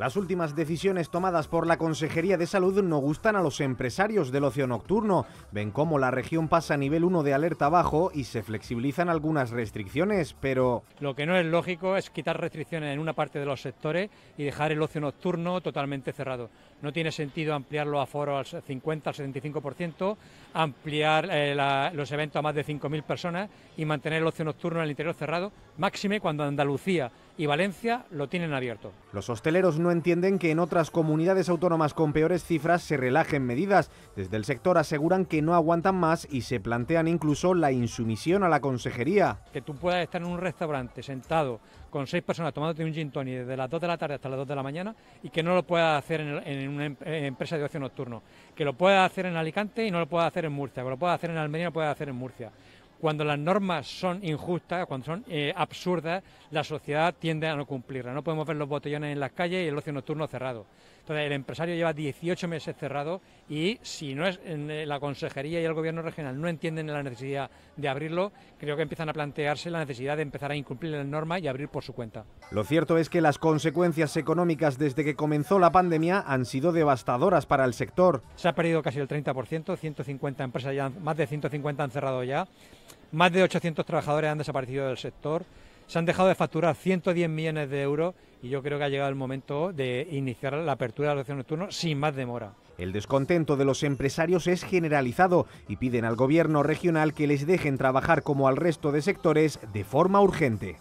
Las últimas decisiones tomadas por la Consejería de Salud no gustan a los empresarios del ocio nocturno. Ven cómo la región pasa a nivel 1 de alerta bajo y se flexibilizan algunas restricciones, pero... Lo que no es lógico es quitar restricciones en una parte de los sectores y dejar el ocio nocturno totalmente cerrado. No tiene sentido ampliar los aforos al 50 al 75%, ampliar eh, los eventos a más de 5.000 personas y mantener el ocio nocturno en el interior cerrado, máxime cuando Andalucía y Valencia lo tienen abierto. Los hosteleros no entienden que en otras comunidades autónomas con peores cifras se relajen medidas. Desde el sector aseguran que no aguantan más y se plantean incluso la insumisión a la consejería. Que tú puedas estar en un restaurante sentado con seis personas tomándote un gin tonic desde las 2 de la tarde hasta las 2 de la mañana y que no lo puedas hacer en, una em, empresa de ocio nocturno. Que lo puedas hacer en Alicante y no lo puedas hacer en Murcia. Que lo puedas hacer en Almería y no lo puedas hacer en Murcia cuando las normas son injustas, cuando son eh, absurdas, la sociedad tiende a no cumplirlas. No podemos ver los botellones en las calles y el ocio nocturno cerrado. Entonces, el empresario lleva 18 meses cerrado y si no es en eh, la consejería y el gobierno regional no entienden la necesidad de abrirlo, creo que empiezan a plantearse la necesidad de empezar a incumplir las normas y abrir por su cuenta. Lo cierto es que las consecuencias económicas desde que comenzó la pandemia han sido devastadoras para el sector. Se ha perdido casi el 30%, 150 empresas ya, más de 150 han cerrado ya. Más de 800 trabajadores han desaparecido del sector. Se han dejado de facturar 110 millones de euros y yo creo que ha llegado el momento de iniciar la apertura del ocio nocturno sin más demora. El descontento de los empresarios es generalizado y piden al gobierno regional que les dejen trabajar como al resto de sectores de forma urgente.